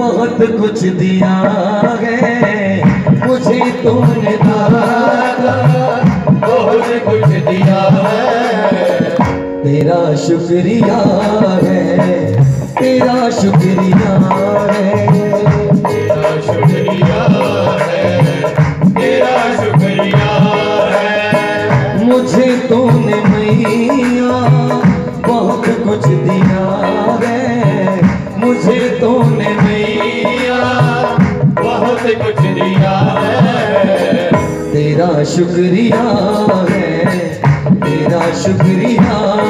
بہت کچھ دیا ہے۔ مجھے تو نے دادا بہت کچھ دیا ہے۔ تیرا شکریہ ہے۔ تیرا شکریہ ہے۔ تیرا شکریہ ہے۔ تیرا شکریہ ہے۔ مجھے تو نے میاں بہت کچھ دیا ہے۔ مجھے تو نے میاں سے کچھ دیا ہے۔ تیرا شکریہ ہے تیرا شکریہ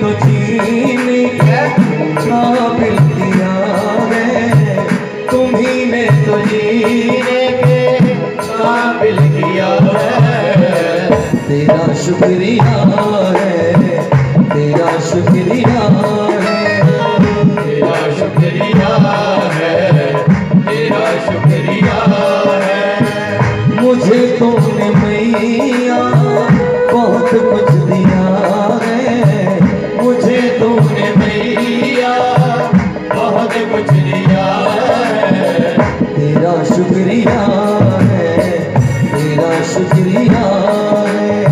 تو جینے کا قابل کیا ہے تمہیں نے تو جینے کے قابل کیا ہے تیرا شکریہ ہے، تیرا شکریہ ہے، تیرا شکریہ ہے۔ تیرا شکریہ ہے مجھے تو نے نے بہت ہے۔ تیرا شکریہ ہے تیرا شکریہ ہے۔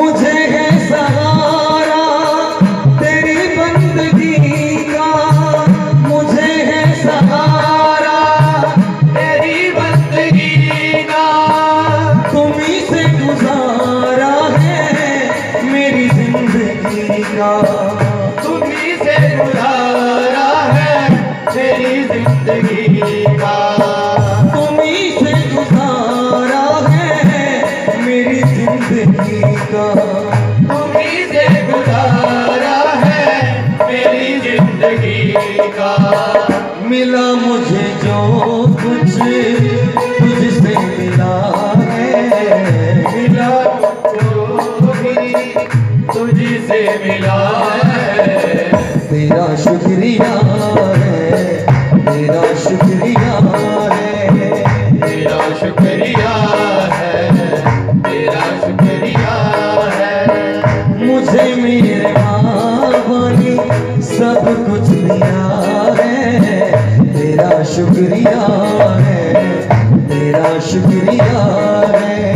مجھے ہے سہارا، تیری بندگی کا۔ مجھے ہے سہارا، تیری بندگی کا۔ تمہیں سے گزارا ہے میری زندگی کا۔ ملا مجھے جو کچھ تجھ سے ملا ہے۔ ملا جو بھی تجھ سے ملا ہے۔ تیرا شکریہ ہے۔ تیرا شکریہ ہے۔ تیرا شکریہ ہے۔ تیرا شکریہ ہے۔ مجھے میرے ماں نے سب کچھ دیا۔ شکریہ ہے تیرا شکریہ ہے۔